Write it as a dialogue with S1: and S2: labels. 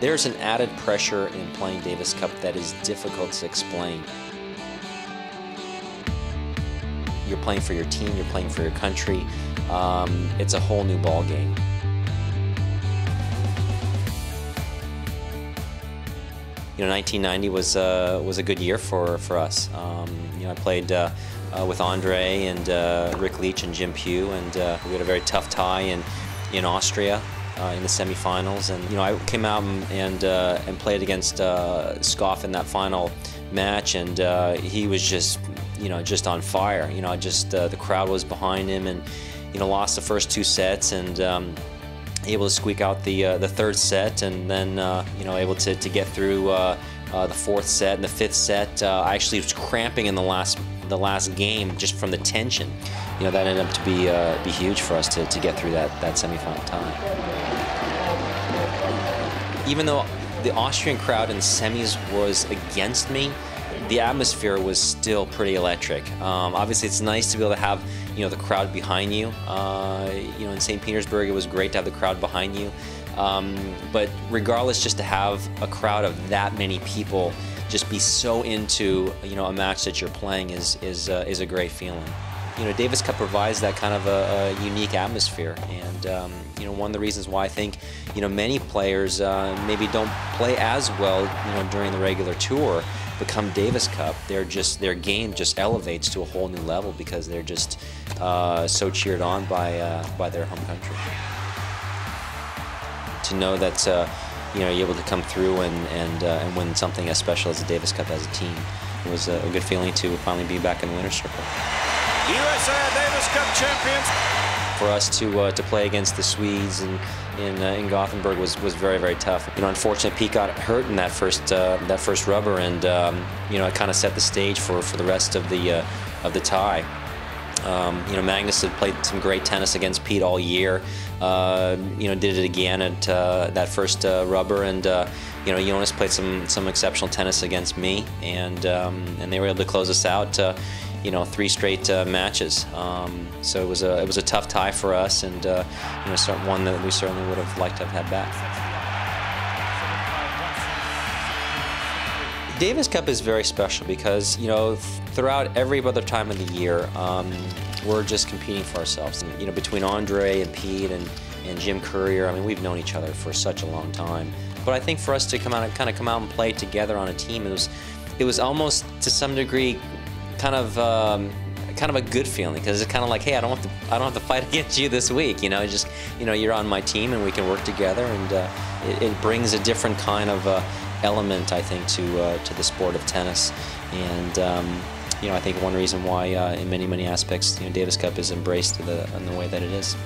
S1: There's an added pressure in playing Davis Cup that is difficult to explain. You're playing for your team, you're playing for your country. Um, it's a whole new ball game. You know, 1990 was uh, was a good year for for us. Um, you know, I played uh, uh, with Andre and uh, Rick Leach and Jim Pugh, and uh, we had a very tough tie in in Austria uh, in the semifinals. And you know, I came out and and, and played against uh, Skoff in that final match, and he was just you know just on fire. You know, just the crowd was behind him, and you know, lost the first two sets, and um, able to squeak out the uh, the third set, and then uh, you know able to, to get through uh, uh the fourth set and the fifth set. Uh, I actually was cramping in the last the last game just from the tension. You know that ended up to be uh, be huge for us to, to get through that that semifinal tie. Even though the Austrian crowd in semis was against me, the atmosphere was still pretty electric. Um, obviously, it's nice to be able to have you know the crowd behind you. Uh, you know, in St. Petersburg, it was great to have the crowd behind you. Um, but regardless, just to have a crowd of that many people just be so into you know a match that you're playing is is uh, is a great feeling. You know, Davis Cup provides that kind of a, a unique atmosphere, and um, you know one of the reasons why I think you know many players uh, maybe don't play as well you know during the regular tour but come Davis Cup, they're just their game just elevates to a whole new level because they're just uh, so cheered on by uh, by their home country. To know that uh, you know you're able to come through and and uh, and win something as special as the Davis Cup as a team, it was a, a good feeling to finally be back in the winner's circle.
S2: USA Davis Cup champions
S1: for us to uh, to play against the Swedes in in, uh, in, Gothenburg was, was very very tough. You know, unfortunately, Pete got hurt in that first uh, that first rubber, and um, you know, it kind of set the stage for, for the rest of the uh, of the tie. Um, you know, Magnus had played some great tennis against Pete all year. Uh, you know, did it again at uh, that first rubber, and you know, Jonas played some some exceptional tennis against me, and um, and they were able to close us out you know three straight uh, matches. Um, so it was a it was a tough tie for us, and uh, you know one that we certainly would have liked to have had back. Davis Cup is very special because you know throughout every other time of the year, um, we're just competing for ourselves. You know between Andre and Pete and and Jim Courier, I mean we've known each other for such a long time. But I think for us to come out and kind of come out and play together on a team, it was it was almost to some degree kind of um, kind of a good feeling because it's kind of like, hey, I don't have to I don't have to fight against you this week. You know, just you know, you're on my team and we can work together, and uh, it, it, brings a different kind of uh, element, I think, to uh, to the sport of tennis. And um, you know, I think one reason why, uh, in many many aspects, you know, Davis Cup is embraced the, in the way that it is.